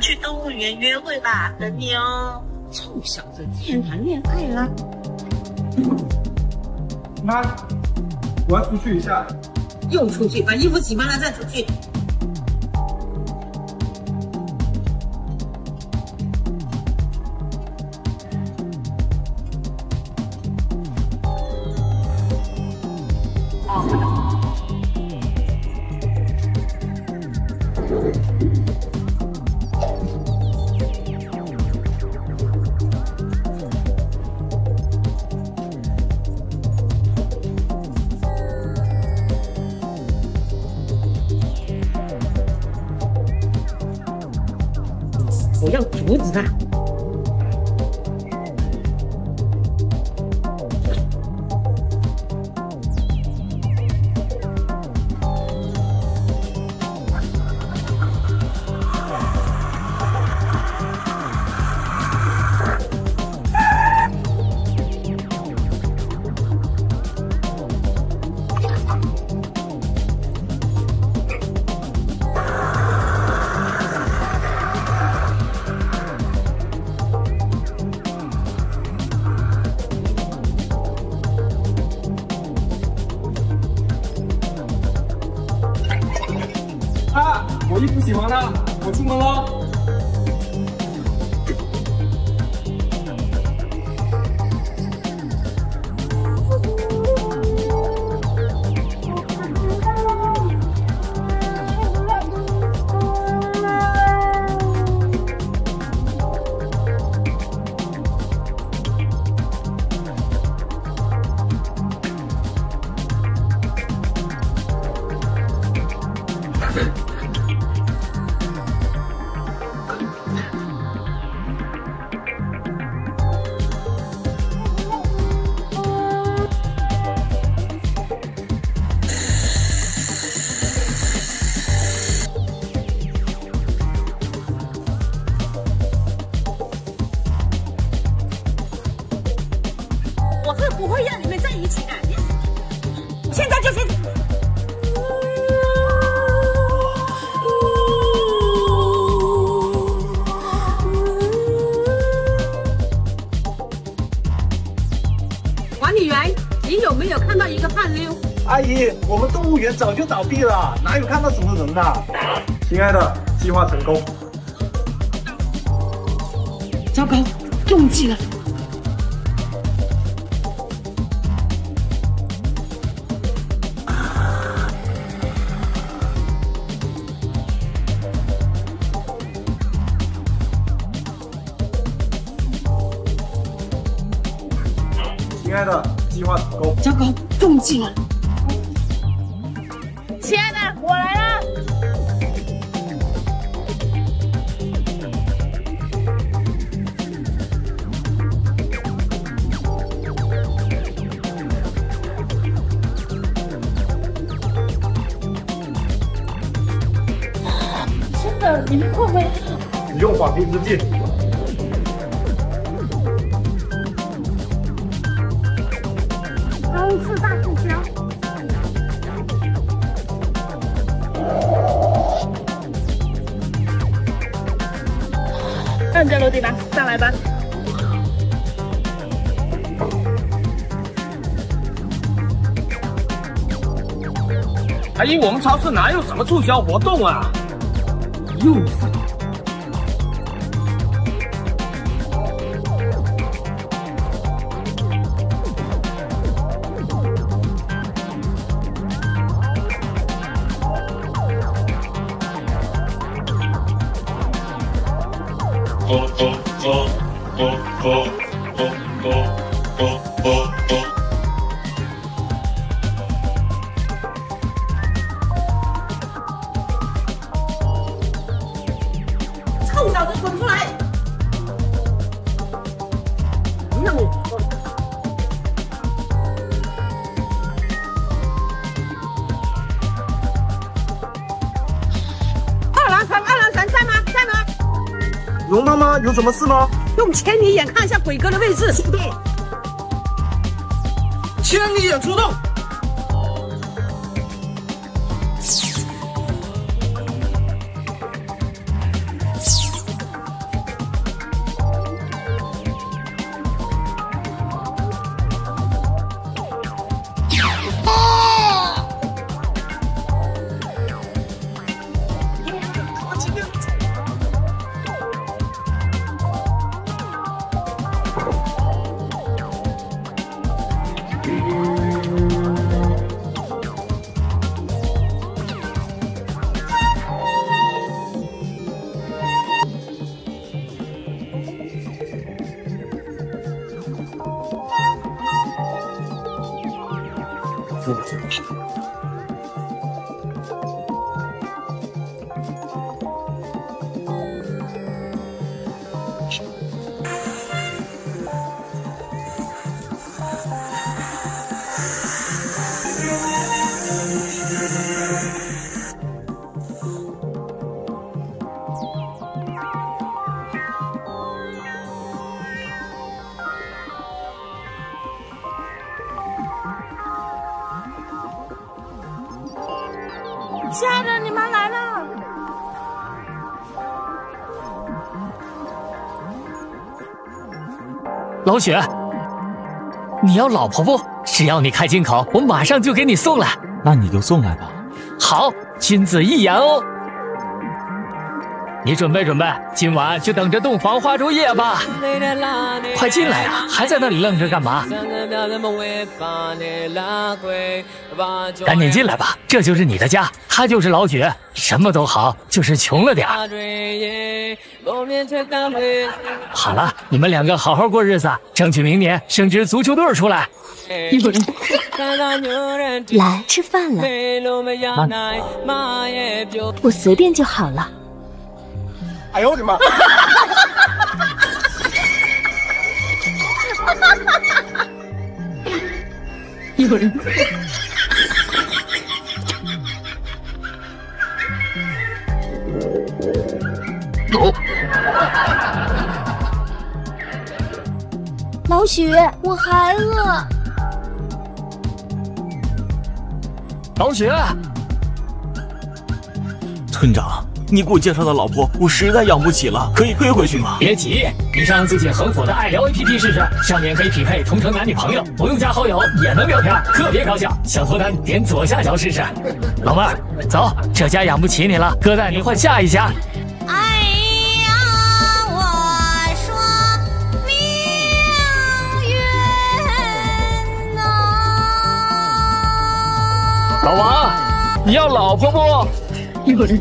们去动物园约会吧，等你哦。臭小子竟然谈恋爱了！妈，我要出去一下。又出去，把衣服洗完了再出去。我要阻洗完了，我出门喽。会让你们在一起的。现在就是。管理员，你有没有看到一个胖妞？阿姨，我们动物园早就倒闭了，哪有看到什么人呐？亲爱的，计划成功。糟糕，中计了！糟糕，中计了！亲爱的，我来了。真的，你们会不会？你用法皮之计。来吧。阿姨，我们超市哪有什么促销活动啊？又是臭小子，滚出来！让我二郎神，二郎神在吗？在吗？龙妈妈有什么事吗？用千里眼看一下鬼哥的位置。出动！千里眼出动！亲爱的，你妈来了。老许，你要老婆不？只要你开金口，我马上就给你送来。那你就送来吧。好，君子一言哦。你准备准备，今晚就等着洞房花烛夜吧。快进来呀，还在那里愣着干嘛？赶紧进来吧，这就是你的家，他就是老许，什么都好，就是穷了点儿。好了，你们两个好好过日子，争取明年升支足球队出来。来吃饭了，我随便就好了。哎呦我的妈！有人老许，我还饿。老许，村长，你给我介绍的老婆，我实在养不起了，可以退回去吗？别急，你上最近很火的爱聊 APP 试试，上面可以匹配同城男女朋友，不用加好友也能聊天，特别高效。想脱单点左下角试试。老妹儿，走，这家养不起你了，哥带你换下一家。哎呀，我说命运呐！老王，你要老婆不？有人